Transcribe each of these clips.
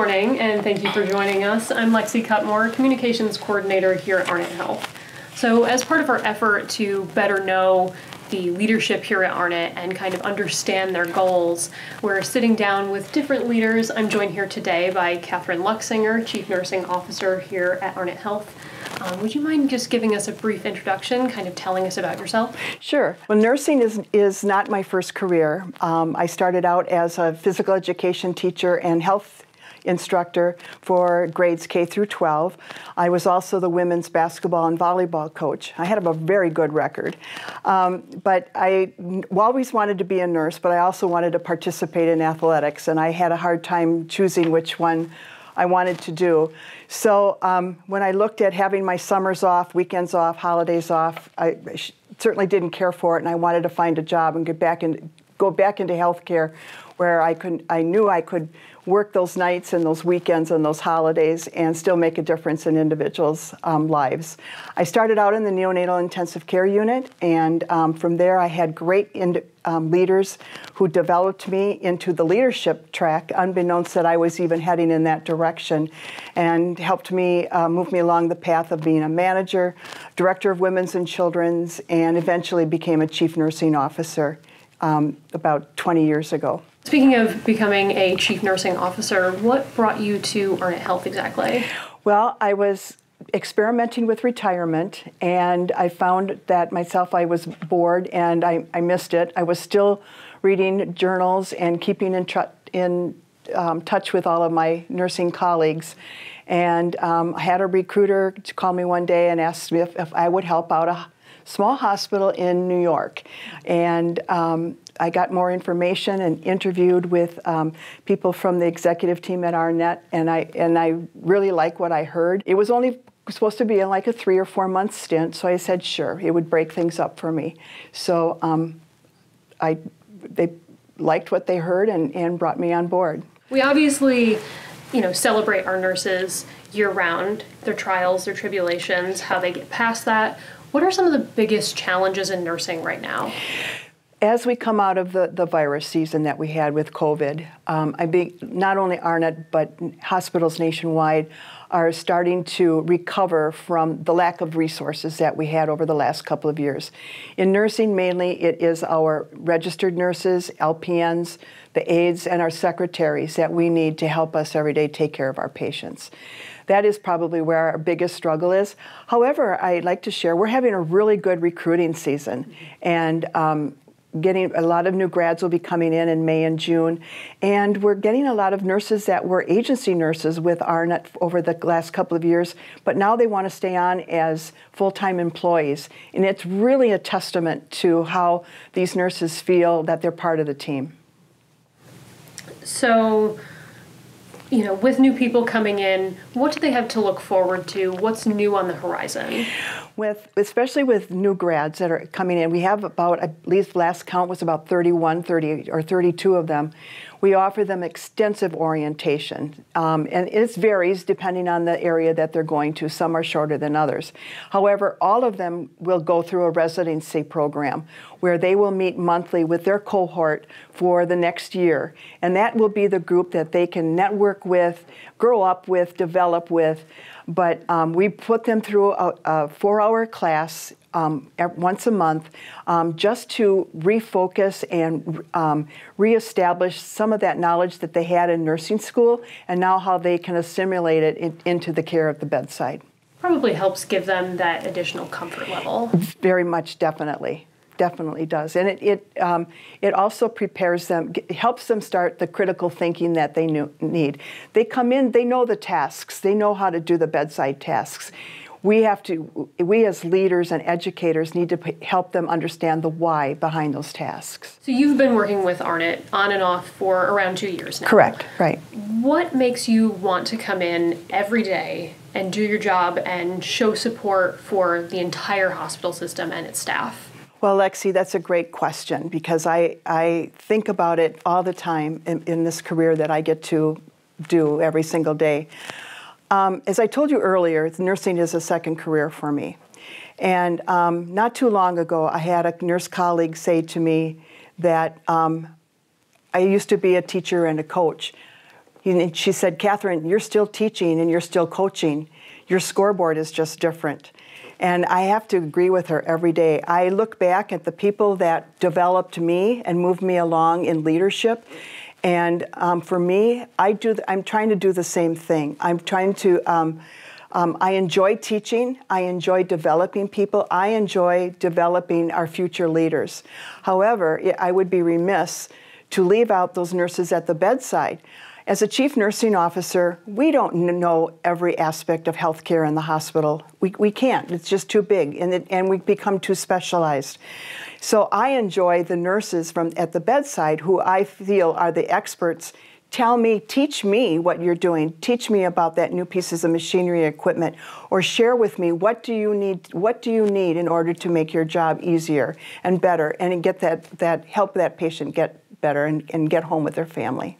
morning, and thank you for joining us. I'm Lexi Cutmore, Communications Coordinator here at Arnot Health. So, as part of our effort to better know the leadership here at Arnot and kind of understand their goals. We're sitting down with different leaders. I'm joined here today by Catherine Luchsinger, Chief Nursing Officer here at Arnot Health. Um, would you mind just giving us a brief introduction, kind of telling us about yourself? Sure. Well, nursing is, is not my first career. Um, I started out as a physical education teacher and health instructor for grades K through 12. I was also the women's basketball and volleyball coach. I had a very good record. Um, but I always wanted to be a nurse, but I also wanted to participate in athletics, and I had a hard time choosing which one I wanted to do. So um, when I looked at having my summers off, weekends off, holidays off, I certainly didn't care for it, and I wanted to find a job and get back in, go back into healthcare, where I could I knew I could work those nights and those weekends and those holidays and still make a difference in individuals' um, lives. I started out in the neonatal intensive care unit, and um, from there I had great um, leaders who developed me into the leadership track, unbeknownst that I was even heading in that direction, and helped me uh, move me along the path of being a manager, director of women's and children's, and eventually became a chief nursing officer um, about 20 years ago. Speaking of becoming a chief nursing officer, what brought you to Arnot Health exactly? Well, I was experimenting with retirement and I found that myself I was bored and I, I missed it. I was still reading journals and keeping in, tr- in um, touch with all of my nursing colleagues. And um, I had a recruiter call me one day and asked me if, if I would help out a small hospital in New York. And um, I got more information and interviewed with um, people from the executive team at Arnot, and I and I really like what I heard. It was only supposed to be like a three or four month stint, so I said sure, it would break things up for me. So um, I they liked what they heard and, and brought me on board. We obviously, you know, celebrate our nurses year round, their trials, their tribulations, how they get past that. What are some of the biggest challenges in nursing right now? as we come out of the, the virus season that we had with COVID, um, I think not only Arnot but hospitals nationwide are starting to recover from the lack of resources that we had over the last couple of years. In nursing, mainly it is our registered nurses, LPNs, the aides, and our secretaries that we need to help us every day take care of our patients. That is probably where our biggest struggle is. However, I'd like to share we're having a really good recruiting season, and um, getting a lot of new grads will be coming in in May and June, and we're getting a lot of nurses that were agency nurses with Arnot over the last couple of years, but now they want to stay on as full-time employees, and it's really a testament to how these nurses feel that they're part of the team. So you know, with new people coming in, what do they have to look forward to? What's new on the horizon? With especially with new grads that are coming in, we have about at least last count was about 31, 30 or 32 of them. We offer them extensive orientation, um, and it varies depending on the area that they're going to. Some are shorter than others. However, all of them will go through a residency program where they will meet monthly with their cohort for the next year. And that will be the group that they can network with, grow up with, develop with. But um, we put them through a, a four hour class um, once a month um, just to refocus and um, reestablish some of that knowledge that they had in nursing school and now how they can assimilate it in, into the care of the bedside. Probably helps give them that additional comfort level. Very much, definitely definitely does, and it it um, it also prepares them, helps them start the critical thinking that they knew, need. They come in, they know the tasks, they know how to do the bedside tasks. We have to, we as leaders and educators need to p- help them understand the why behind those tasks. So you've been working with Arnot on and off for around two years now. Correct, right. What makes you want to come in every day and do your job and show support for the entire hospital system and its staff? Well, Lexi, that's a great question because I, I think about it all the time in, in this career that I get to do every single day. Um, as I told you earlier, nursing is a second career for me. And um, not too long ago, I had a nurse colleague say to me that um, I used to be a teacher and a coach. And she said, Catherine, you're still teaching and you're still coaching. Your scoreboard is just different. And I have to agree with her every day. I look back at the people that developed me and moved me along in leadership. And um, for me, I do. I'm trying to do the same thing. I'm trying to. Um, um, I enjoy teaching. I enjoy developing people. I enjoy developing our future leaders. However, I would be remiss to leave out those nurses at the bedside. As a chief nursing officer, we don't know every aspect of healthcare in the hospital. We, we can't, it's just too big, and, it, and we become too specialized. So I enjoy the nurses from at the bedside who I feel are the experts tell me, teach me what you're doing. Teach me about that new pieces of machinery equipment or share with me what do you need what do you need in order to make your job easier and better and get that that help that patient get better and, and get home with their family.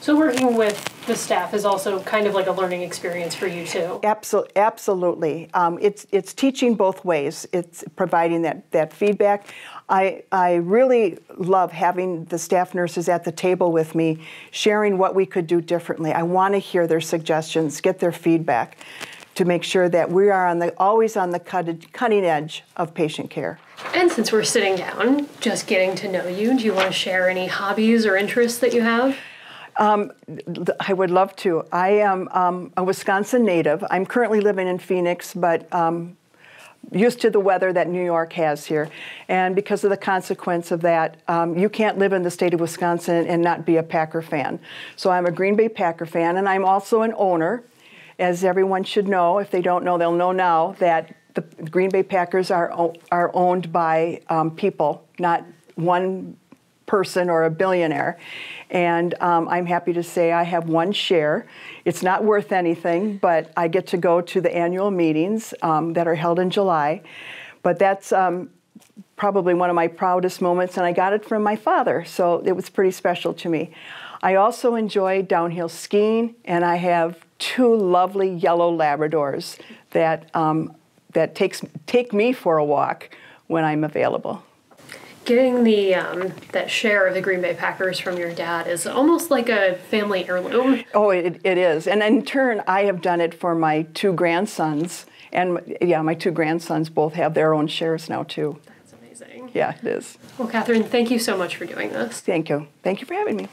So working with the staff is also kind of like a learning experience for you too. Absolutely, absolutely. Um, it's it's teaching both ways. It's providing that that feedback. I I really love having the staff nurses at the table with me, sharing what we could do differently. I want to hear their suggestions, get their feedback, to make sure that we are on the always on the cutting edge of patient care. And since we're sitting down, just getting to know you, do you want to share any hobbies or interests that you have? Um, I would love to. I am um, a Wisconsin native. I'm currently living in Phoenix, but um, used to the weather that New York has here. And because of the consequence of that, um, you can't live in the state of Wisconsin and not be a Packer fan. So I'm a Green Bay Packer fan, and I'm also an owner. As everyone should know, if they don't know, they'll know now that the Green Bay Packers are, are owned by um, people, not one person or a billionaire. And um, I'm happy to say I have one share. It's not worth anything, but I get to go to the annual meetings um, that are held in July. But that's um, probably one of my proudest moments, and I got it from my father, so it was pretty special to me. I also enjoy downhill skiing, and I have two lovely yellow Labradors that um, that takes take me for a walk when I'm available getting the um, that share of the Green Bay Packers from your dad is almost like a family heirloom. Oh, it, it is, and in turn, I have done it for my two grandsons, and yeah, my two grandsons both have their own shares now too. That's amazing. Yeah, it is. Well, Catherine, thank you so much for doing this. Thank you. Thank you for having me.